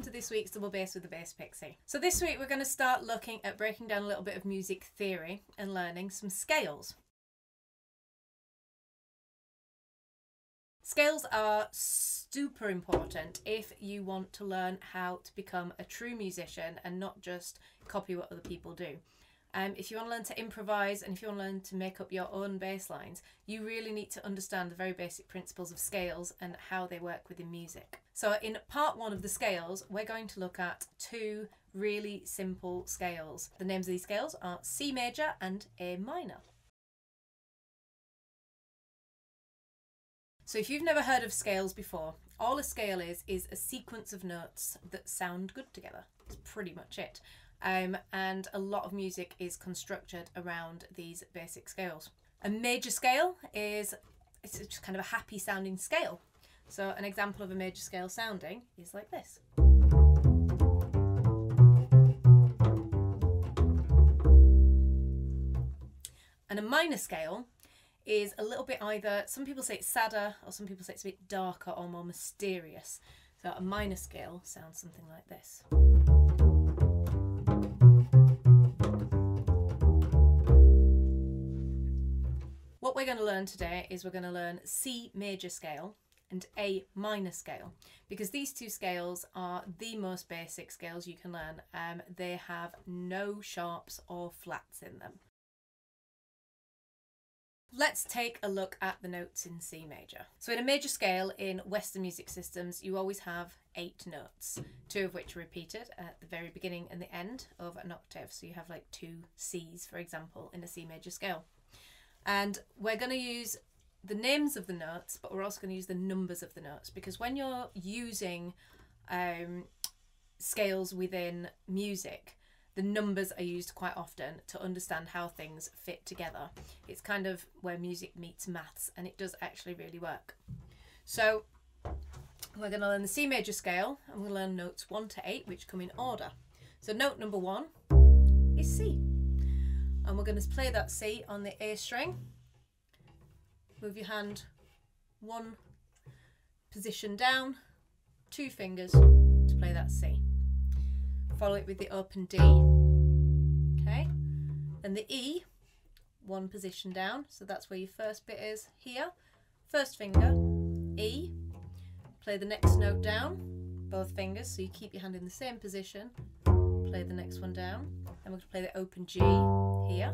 welcome to this week's Double Bass with the Bass Pixie. So this week we're going to start looking at breaking down a little bit of music theory and learning some scales. Scales are super important if you want to learn how to become a true musician and not just copy what other people do. Um, if you want to learn to improvise and if you want to learn to make up your own bass lines, you really need to understand the very basic principles of scales and how they work within music. So, in part one of the scales, we're going to look at two really simple scales. The names of these scales are C major and A minor. So, if you've never heard of scales before, all a scale is is a sequence of notes that sound good together. That's pretty much it. Um, and a lot of music is constructed around these basic scales. A major scale is it's just kind of a happy sounding scale. So an example of a major scale sounding is like this. And a minor scale is a little bit either, some people say it's sadder or some people say it's a bit darker or more mysterious. So a minor scale sounds something like this. What we're going to learn today is we're going to learn C major scale and A minor scale because these two scales are the most basic scales you can learn. Um, they have no sharps or flats in them. Let's take a look at the notes in C major. So in a major scale in Western music systems, you always have eight notes, two of which are repeated at the very beginning and the end of an octave. So you have like two Cs, for example, in a C major scale. And we're going to use the names of the notes, but we're also going to use the numbers of the notes because when you're using um, scales within music, the numbers are used quite often to understand how things fit together. It's kind of where music meets maths, and it does actually really work. So we're going to learn the C major scale, and we'll learn notes 1 to 8, which come in order. So note number 1 is C and we're going to play that C on the A string. Move your hand one position down, two fingers to play that C. Follow it with the open D. Okay, and the E, one position down, so that's where your first bit is here. First finger, E, play the next note down, both fingers, so you keep your hand in the same position. Play the next one down, then we're going to play the open G, here.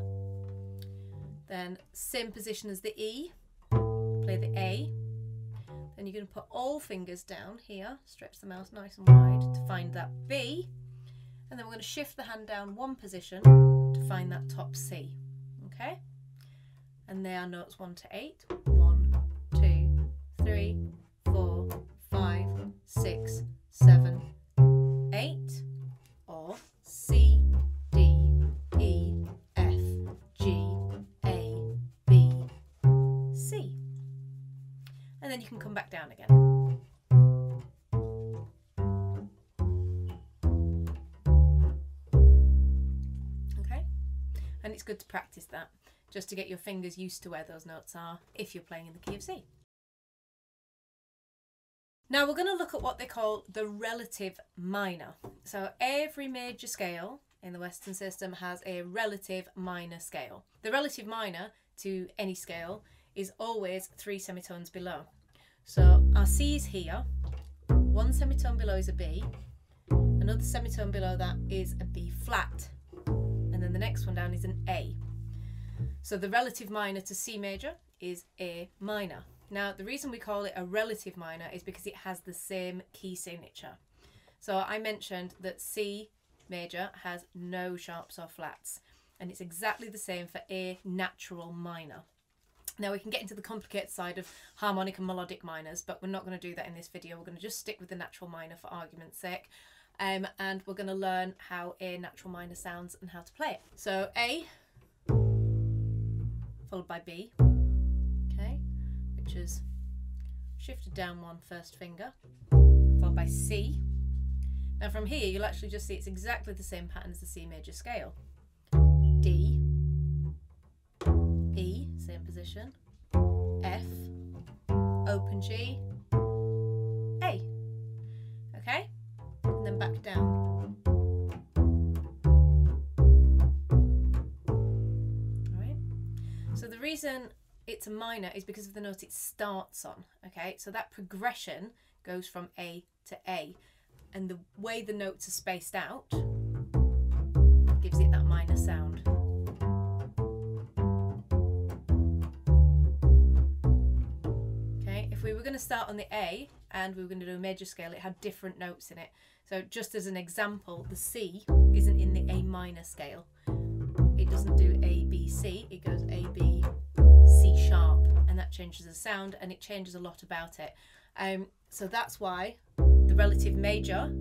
Then same position as the E, play the A. Then you're going to put all fingers down here, stretch the mouse nice and wide to find that B. And then we're going to shift the hand down one position to find that top C. Okay? And they are notes 1 to 8. 1, 2, 3, 4, 5, 6, then you can come back down again. Okay, and it's good to practice that just to get your fingers used to where those notes are if you're playing in the key of C. Now we're going to look at what they call the relative minor. So every major scale in the Western system has a relative minor scale. The relative minor to any scale is always three semitones below. So our C is here, one semitone below is a B, another semitone below that is a B flat, and then the next one down is an A. So the relative minor to C major is A minor. Now the reason we call it a relative minor is because it has the same key signature. So I mentioned that C major has no sharps or flats and it's exactly the same for A natural minor. Now we can get into the complicated side of harmonic and melodic minors, but we're not going to do that in this video. We're going to just stick with the natural minor for argument's sake. Um, and we're going to learn how a natural minor sounds and how to play it. So A, followed by B, okay, which is shifted down one first finger, followed by C. Now from here, you'll actually just see it's exactly the same pattern as the C major scale. D, position, F, open G, A. Okay? And then back down. So the reason it's a minor is because of the note it starts on. Okay, so that progression goes from A to A, and the way the notes are spaced out gives it that minor sound. We were going to start on the A and we were going to do a major scale, it had different notes in it. So just as an example, the C isn't in the A minor scale. It doesn't do A, B, C, it goes A, B, C sharp, and that changes the sound and it changes a lot about it. Um, so that's why the relative major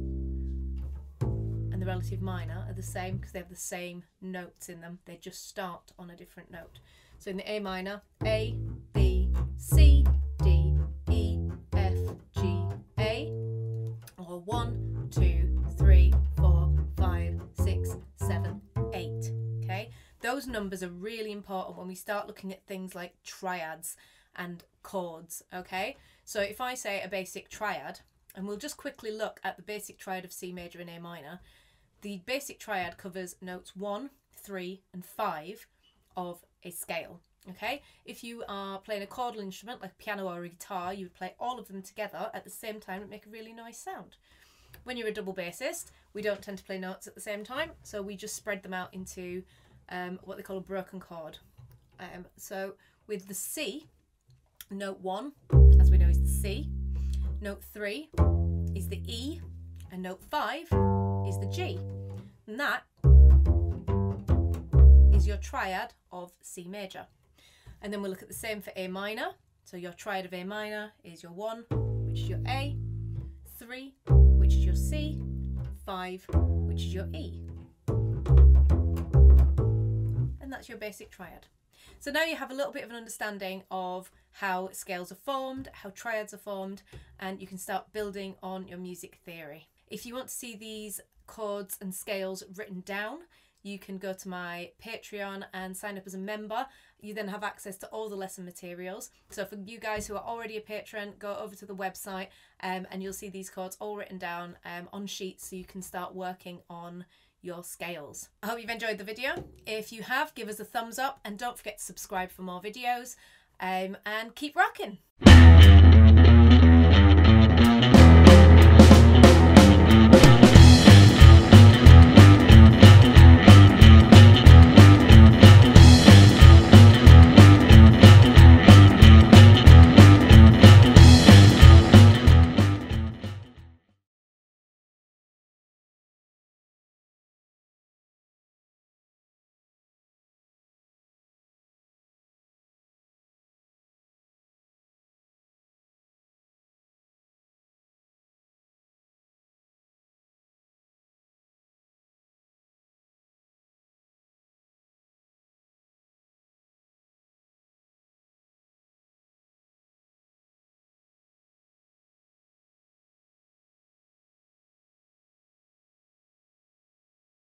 and the relative minor are the same because they have the same notes in them. They just start on a different note. So in the A minor, A, B, C, one, two, three, four, five, six, seven, eight. Okay, those numbers are really important when we start looking at things like triads and chords. Okay, so if I say a basic triad, and we'll just quickly look at the basic triad of C major and A minor, the basic triad covers notes 1, 3, and 5 of a scale. Okay, if you are playing a chordal instrument like piano or a guitar, you would play all of them together at the same time and make a really nice sound. When you're a double bassist, we don't tend to play notes at the same time, so we just spread them out into um, what they call a broken chord. Um, so with the C, note 1, as we know, is the C, note 3 is the E, and note 5 is the G. And that is your triad of C major. And then we'll look at the same for A minor. So your triad of A minor is your 1, which is your A, 3, which is your C, 5, which is your E. And that's your basic triad. So now you have a little bit of an understanding of how scales are formed, how triads are formed, and you can start building on your music theory. If you want to see these chords and scales written down, you can go to my Patreon and sign up as a member. You then have access to all the lesson materials. So for you guys who are already a patron, go over to the website um, and you'll see these chords all written down um, on sheets so you can start working on your scales. I hope you've enjoyed the video. If you have, give us a thumbs up and don't forget to subscribe for more videos um, and keep rocking.